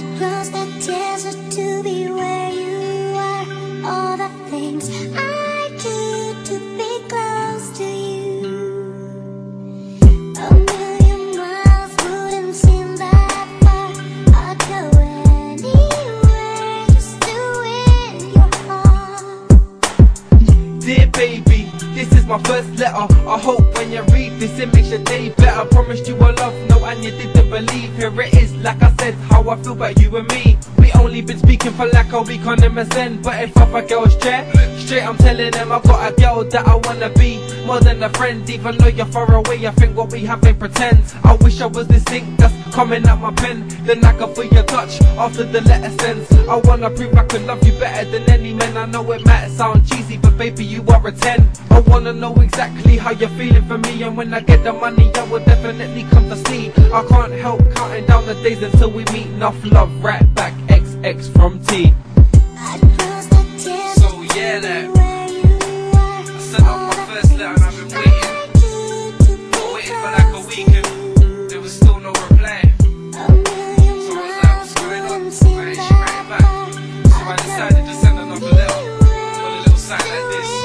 I'd the desert to be where you are. All the things I do to be close to you. A million miles wouldn't seem that far. I'd go anywhere just to win your heart. Dear baby, this is my first letter. I hope when you read this, it makes your day better. Promised you a love note and you didn't believe. Here it is, like I said, how I feel about you and me. We only been speaking for like a week on MSN. But if other girls chat, straight I'm telling them I've got a girl that I wanna be. More than a friend, even though you're far away, I think what we have ain't pretend. I wish I was ink that's coming out my pen. Then I can feel your touch after the letter sends. I wanna prove I can love you better than any man. I know it might sound cheesy, but baby, you are a 10. I wanna know exactly how you're feeling for me. And when I get the money, I will definitely come to see. I can't help counting down the days until we meet. Enough love, right XX from T. I'd cross the So yeah, that. be where you are. I sent off my first letter and I've been waiting. Waited for like a week and there was still no reply. So I was like, what's going on? Why ain't she writing back? So I decided to send another letter. Put a little sign like this.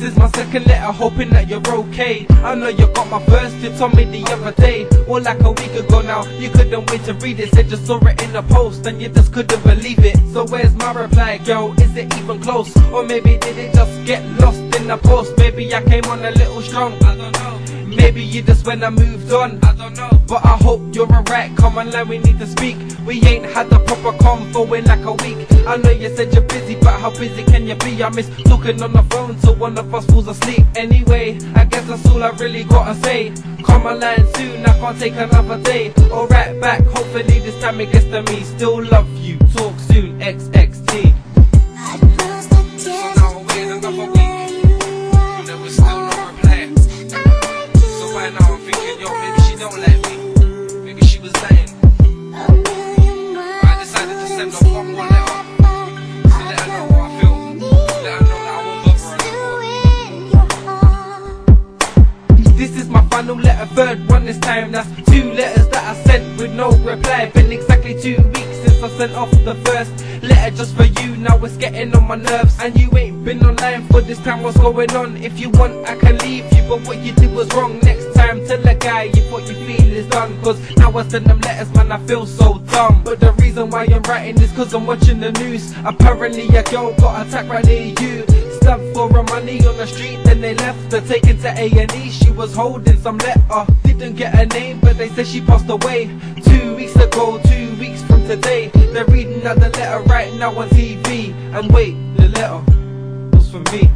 This is my second letter, hoping that you're okay. I know you got my first, you told me the other day. Or like a week ago now, you couldn't wait to read it. Said you saw it in the post and you just couldn't believe it. So where's my reply, girl? Is it even close? Or maybe did it just get lost in the post? Maybe I came on a little strong, I don't know. Maybe you just when I moved on, I don't know. But I hope you're alright, come on line, we need to speak. We ain't had the proper convo in like a week. I know you said you're busy, but how busy can you be? I miss talking on the phone till one of us falls asleep. Anyway, I guess that's all I really gotta say. Come on line soon, I can't take another day. Alright back, hopefully this time it gets to me. Still love you, talk soon, XXT. Don't like me. Maybe she was. Third one this time. That's two letters that I sent with no reply. Been exactly two weeks since I sent off the first letter just for you. Now it's getting on my nerves. And you ain't been online for this time. What's going on? If you want, I can leave you. But what you did was wrong. Next time, tell a guy if what you feel is done. Cause now I send them letters, man, I feel so dumb. But the reason why I'm writing is cause I'm watching the news. Apparently, a girl got attacked right near you. Stabbed for her money on the street, then they left her taken to A&E. She was holding some letter, didn't get her name, but they said she passed away two weeks ago, two weeks from today. They're reading out the letter right now on TV. And wait, the letter was for me.